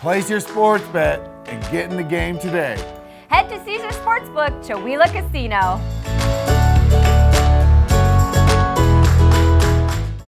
Place your sports bet and get in the game today. Head to Caesar Sportsbook, Chihuahua Casino.